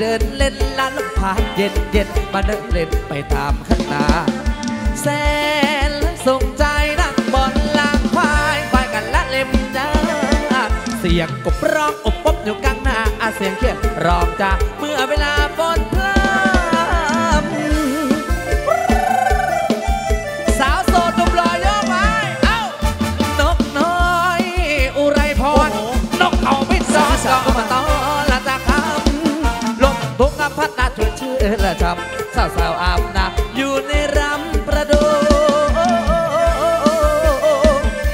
เดินเล่นลานลมผ่านเย็นเย็นมาเดินเล่นไปตามข้างนาแสนสงใจนั่งบอลลางควายควายกันละเล่มจ้าเสียงกบร้องอบปบอยู่กลางหน้าอาเสียงเขียนร้องจ่า ละจำสาวสาวอาบน้ำอยู่ในรำประดู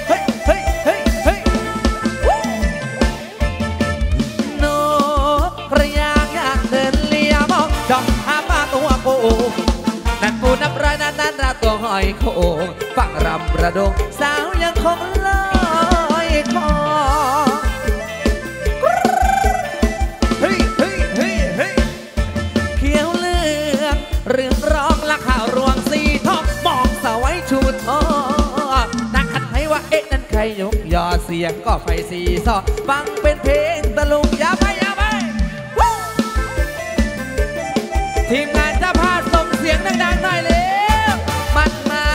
เฮ้ยเฮ้ยเฮ้ยเฮ้ยนกกระยางอยากเดินเลียมองดอกหามาตัวโกงนั่นปูนับร้อยนั้นนั้นราตัวหอยโคงฟังรำประดงสาวยังคงลอย ละข่าวรวงสีทองมองสวไว้ชูทอนักขัดให้ว่าเอ๊ะนั่นใครยกยอเสียงก็ไฟสีซอฟังเป็นเพลงตะลุงอย่าไปอย่าไปทีมงานจะพาส่งเสียงดังๆหน่อยเร็วมันหมา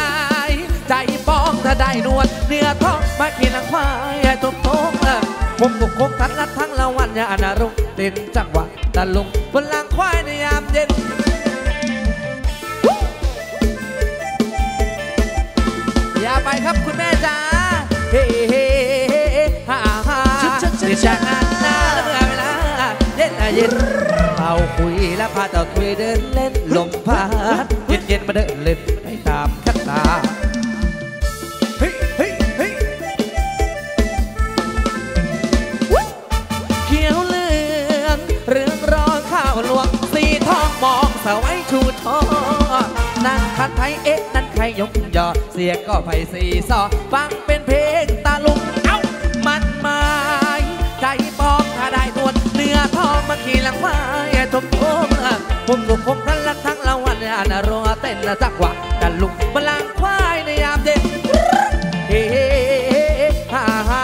ยใจป้องถ้าได้นวดเนื้อทองมากินลังควายให้ตบโต๊ะผมบุกคงทันรัดทั้งละวันยานารุงเต้นจังหวะตะลุงบนหลังควายในยามเย็น จ๋าเฮ้เฮ้ฮ่าฮ่าเดี๋ยวจากงานหน้าเมื่อเวลาเย็นเย็นเอาคุยและพาต่าคุยเดินเล่นลมพัดเย็นเย็นมาเดินเล่นไปตามขั้นตาเฮ้เฮ้เฮ้ยเขียวเหลืองเรื่องรองข้าวหลวงสีทองมองสวัยชูทอนั่นคันไทยเอ๊ะนั่น ใครยกยอเสียงก็ไฟสีซอฟังเป็นเพลงตาลุงเอ้ามันหมายใจปองถ้าได้นวดเนื้อทองมาขี่หลังควายทมทมผมถูกผมทั้งรักทั้งละวันอานารัวเต้นละจักวะตะลุงบนหลังควายในยามเย็นเฮ้ฮ่าฮ่า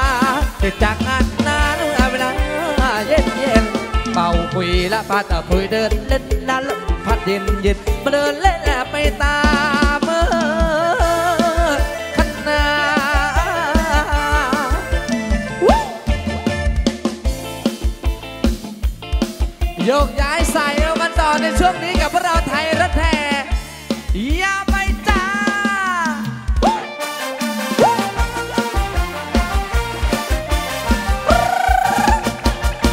เสร็จจากงานนานเวลาเย็นเย็นเป่าคุยและพาตะคุยเดินเล่นนานลมพัดเย็นเย็นมาเดินเล่นไปตา โยกย้ายใส่เอามาต่อในช่วงนี้กับพวกเราไทยรัฐแท้อย่าไปจ้า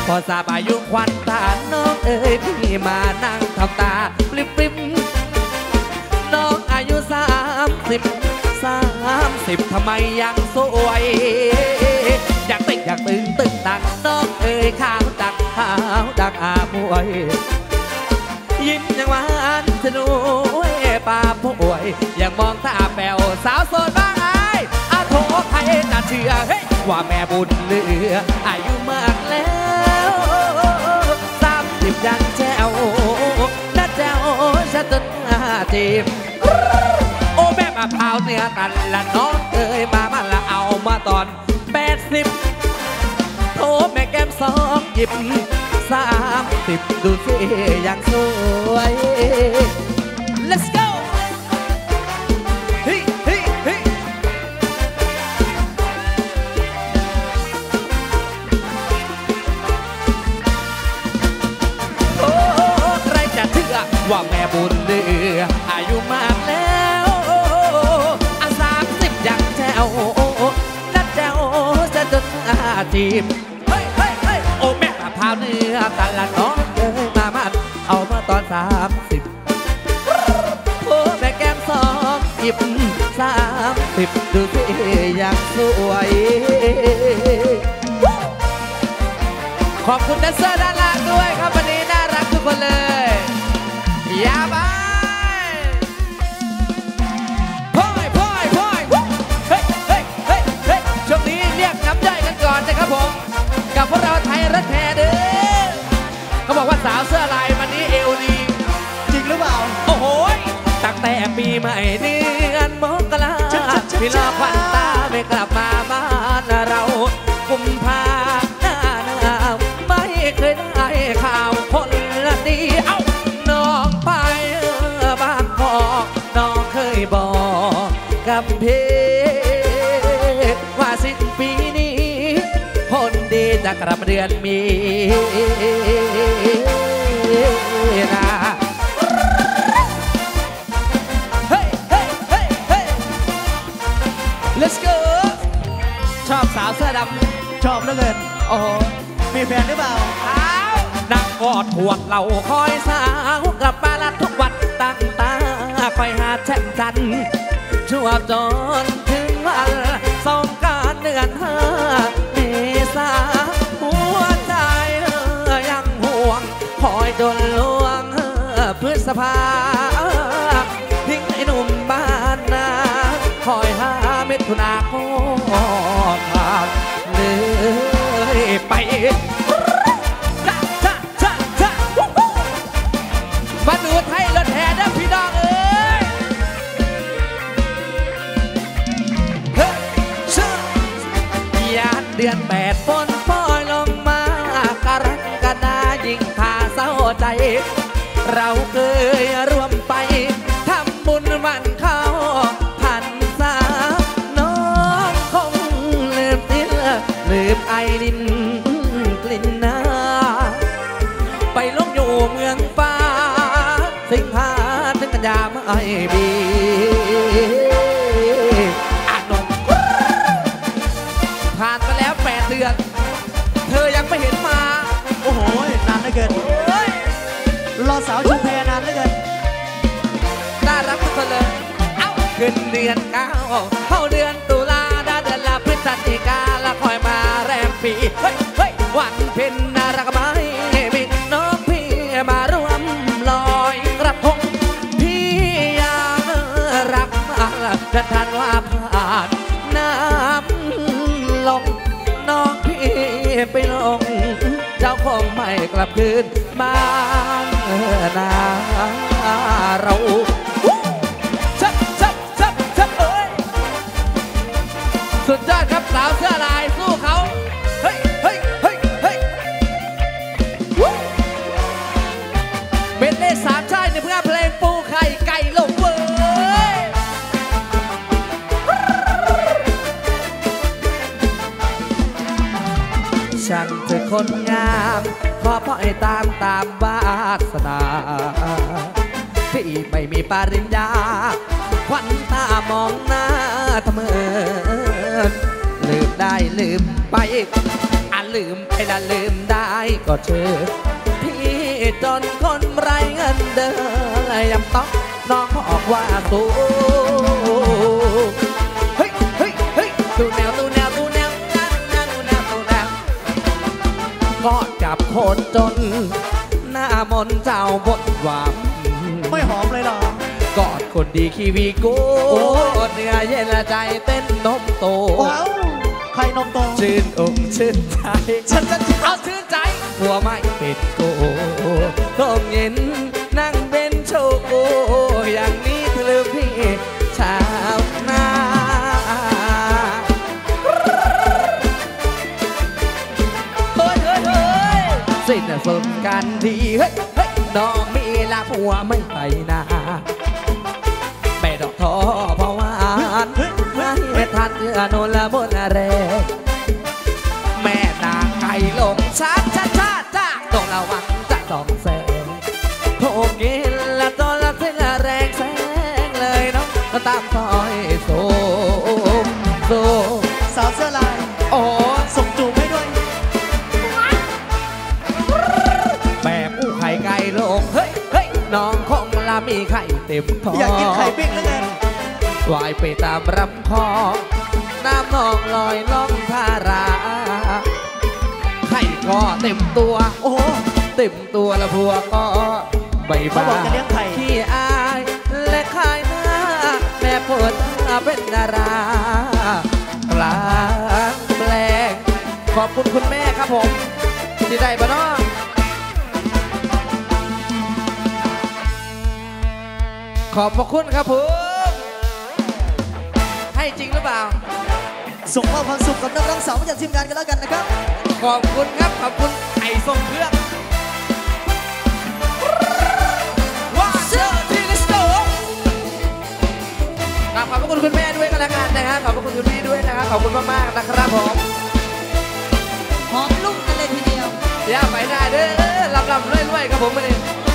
พอทราบอายุควันตาน้องเอ๋ยพี่มานั่งทำตาปริบปริบน้องอายุสามสิบสามสิบทำไมยังสวยอยากติดอยากตึงตึงตังน้องเอ๋ยข้าวดักข้าว ดักอวย ยิ้มยังหวานสนุยป้าป่วย ยังมองตาแป๋วสาวโสดบ้างไอ้อาโถใครจะเชื่อเฮ้ยว่าแม่บุญเหลือ อายุมากแล้วสามสิบยังแจ๋วน่าแจ๋วฉันจนอาจีบโอ้แม่มะพาวเนื้อตันละน้องเอ้ยมามาละเอามาตอนแปดสิบ สิบสามสิบดูสิยังสวย let's go โอ้ใครจะเชื่อว่าแม่บุญเดืออายุมากแล้วอาสามสิบยังแจ๋วนัดแจ๋วจะจนอาจีบ นื้อตาละน้องเอ้ยมามันเอามาตอนสามสิบโอ้แม่แก้มสองหยิบสามสิบดูสิยังสวย ขอบคุณแดนเซอร์ด้านล่างด้วยครับวันนี้น่ารักทุกคนเลยอย่าไป สาวเสื้อลายวันนี้เอวดีจริงหรือเปล่า โอ้โหตั้งแต่ปีใหม่เดือนมกราพี่ลอขวันตาไม่กลับมาบ้านเราคุมภาหน้าหนาวไม่เคยได้ข่าวคนดีเอ้าน้องไปบางพอกน้องเคยบอกกับเพว่าสิ้นปีนี้คนดีจะกลับเรือนมี let's go ชอบสาวเสื้อดำชอบเหลือเกินโอ้โหมีแฟนหรือเปล่าอ้าวนั่งกอดทวดเราคอยสาวกลับมาละทุกวันตั้งตาคอยหาแช่มจันทร์ชั่วจนถึงวันสงกรารเดือนห้าเมษา อยจนลวงพฤษภาทิ้งไอ้หนุ่มบ้านนาคอยหาเม็ดทุนาคอนเลยไปมาดูไทยรถแห่นะพี่น้องเอ้ยเฮ้ยชื่อยานเดือนแปดฝน เราเคยร่วมไปทำบุญวันเข้าพันษาน้องคงลืมสิ้นลืมไอดิน รักทุกคนเลยเอาขึ้นเดือนเก้าเข้าเดือนตุลาด้เดือนละพฤศจิกาแล้วคอยมาแรมปีเฮ้ยเฮ้ยวันเพ็ญนารักไหมมีน้องพี่มาร่วมลอยกระทงพี่อยากรักมากแต่ทันว่าผ่านน้ำลงน้องพี่ไปลงเจ้าคงไม่กลับคืนบ้านนาเรา สามชายในเพื่อเพลงปูไข่ไก่ลงเว้ยช่างเธอคนงาม ขอพ่อยตามตามวาสนาที่ไม่มีปริญญาควันตามองหน้าทะเมินลืมได้ลืมไปอะลืมไปละลืมได้ก็เชิญพี่ จนคนไรเงินเดินยังต้องน้องบอกว่าสู้เฮ้ยเฮ้ยเฮ้ยตูแนวตูแนวตูแนวนั่นนั่นตูแนวตูแนวกอดกับคนจน หน้ามนเจ้าบทหวังไม่หอมเลยหรอกอดคนดีคีวีโก้โอ้ยเนื้อเย็นละใจเต้นนมโต ใครนมโตชื่นอกชื่นใจฉันจะเอาชื่นใจหัวไม่ปิดโกต้องเย็นนั่งเป็นโชโกอย่างนี้เธอลืมพี่ชาวนาเฮ้ยเฮ้ยเฮ้ยสิ้นสุดกันทีเฮ้ยเฮ้ยน้องมีละผัวไม่ไปนา ไม่ทันเรือโนนละบนอะไรแม่นางไก่ลงชาชาชาจ้าต้องระวังจะต้องแสงโผกินละตอนละเส้นละแรงแสงเลยเนาะก็ตามซอยโซมโซมสาวเสื้อลายโอ้ส่งจูบให้ด้วยแม่ผู้ไข่ไก่ลงเฮ้ยเฮ้ยน้องของละมีไข่เต็มท้องอยากกินไข่ปิ้งเหลือเกินว่ายไปตามรำคลอง น้ำนองลอยล่องทาราไข่ก็เต็มตัว โอ้โหเต็มตัวแล้วพัวก็ไม่เขาบ้าบอกจะเลี้ยงไข่ ขี้อายและขายหน้า แม่ปวดเป็นดารากลางแปลง ขอบคุณคุณแม่ครับผมที่ได้บ้านาะขอบพระคุณครับผมให้จริงหรือเปล่า ส่งมอบความสุขกับนักร้องสาวมาจากทีมงานกันแล้วกันนะครับ ขอบคุณครับ ขอบคุณไอส่งเครื่องว่าเชื่อที่ลิสโตขอบพระคุณคุณแม่ด้วยกันแล้วกันนะฮะขอบพระคุณคุณพี่ด้วยนะครับขอบคุณมากๆนะครับผมหอมลูกอย่าไปได้เด้อลำลำรวยรวยๆครับผมมาเนี่ย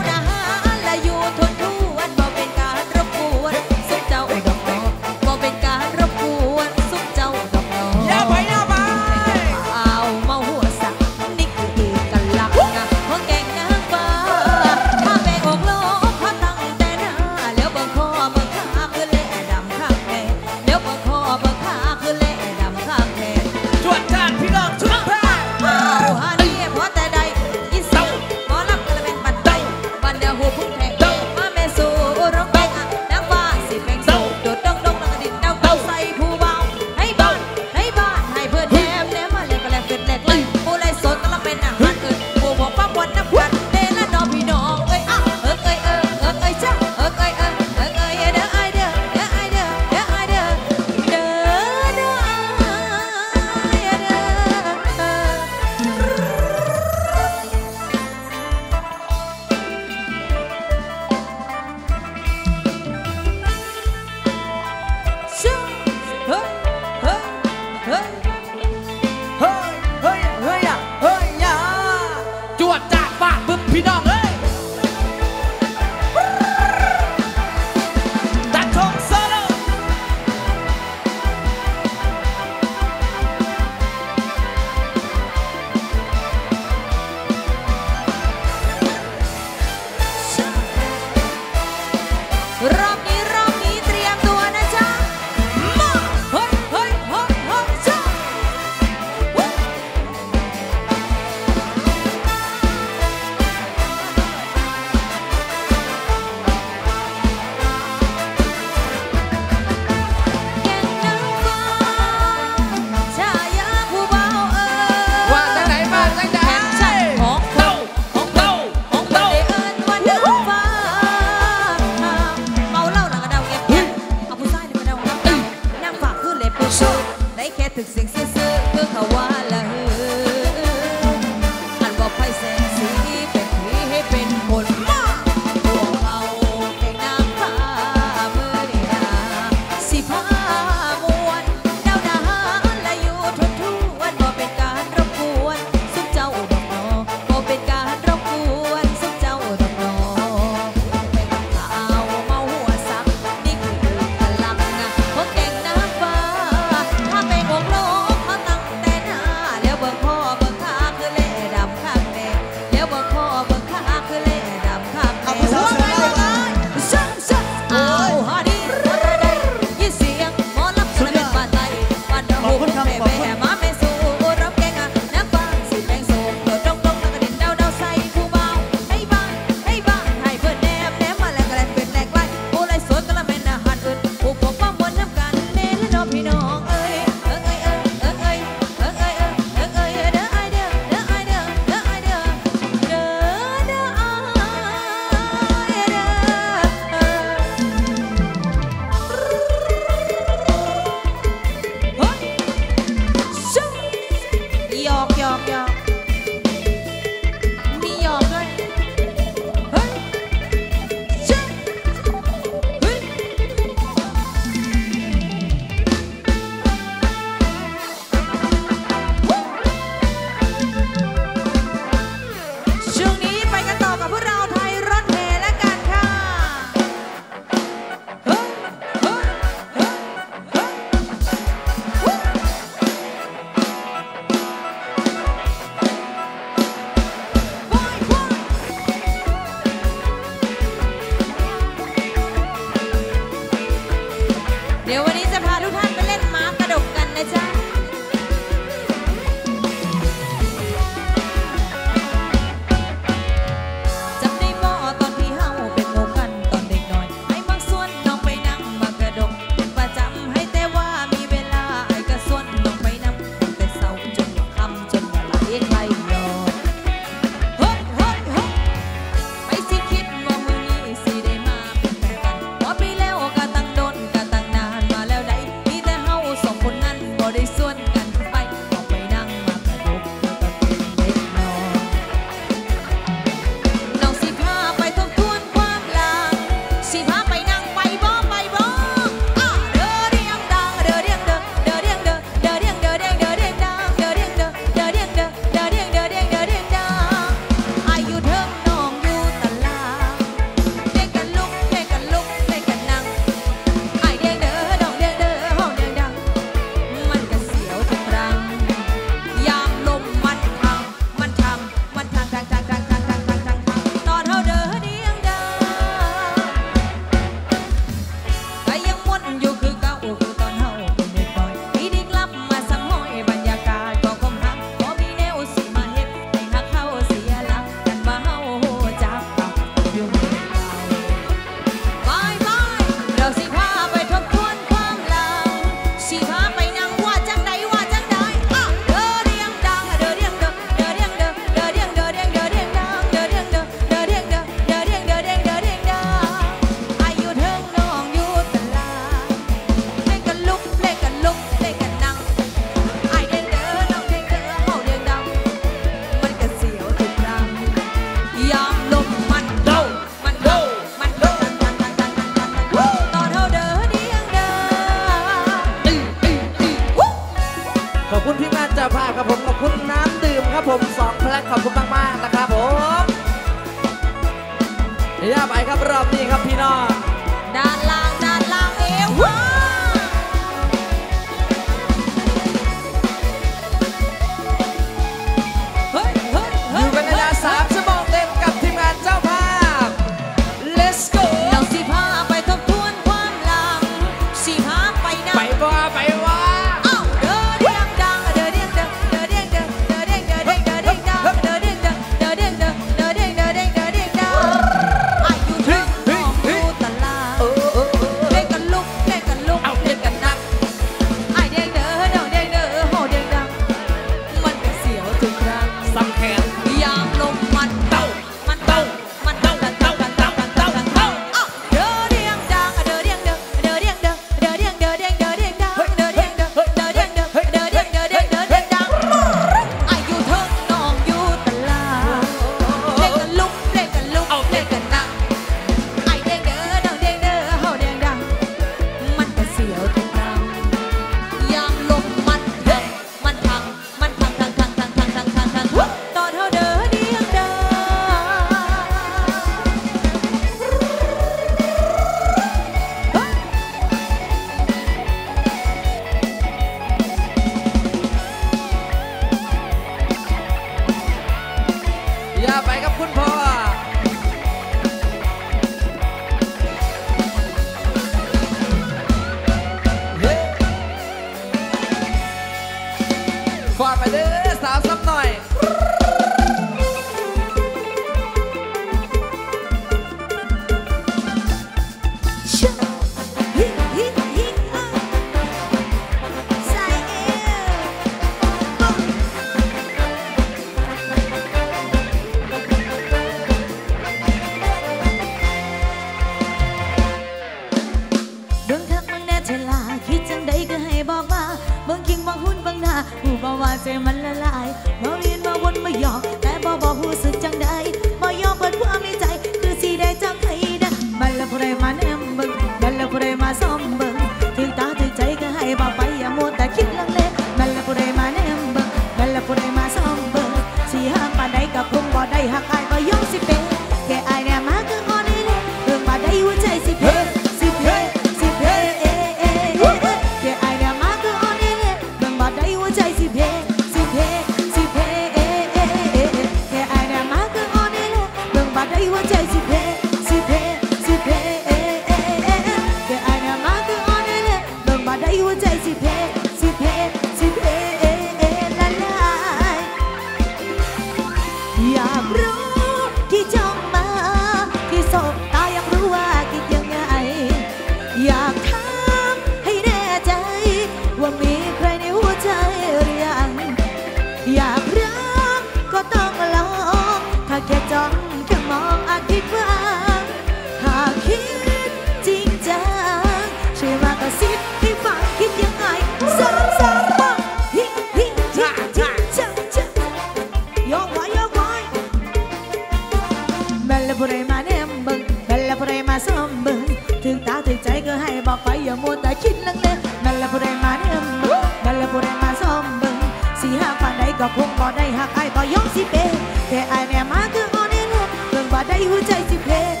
Te aneh maga onen ho Bang badai hujai si pe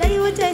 ದೈವ ಜಯ